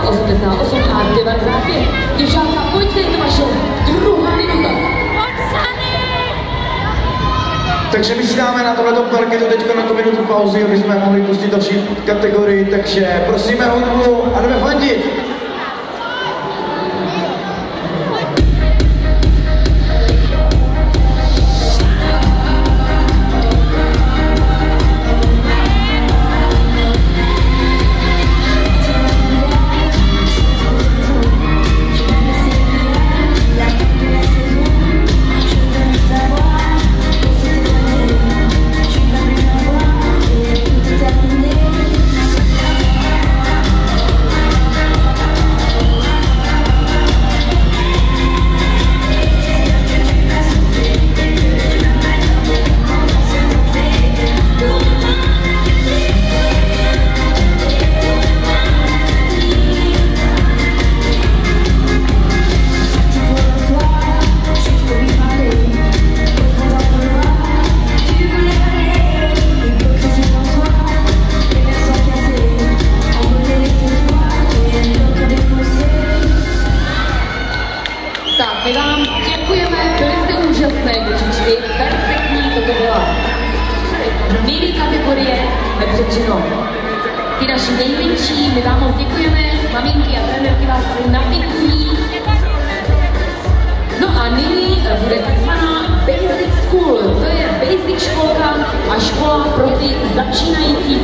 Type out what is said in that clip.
90, 88 a 95. Děvčátka, pojďte, je to vaše druhá minuta. Takže my si dáme na tohleto parketu teď na tu minutu pauzy, aby jsme mohli pustit další kategorii, takže prosíme hudbu a jdeme fandit. My vám děkujeme, byli jste úžasné dučičky, perfektní toto byla. Mini kategorie nepřečeno. Ty naši nejmenší, my vám moc děkujeme, maminky a trenérky vás tady napikují. No a nyní bude takzvaná Basic School, to je basic školka a škola pro ty začínající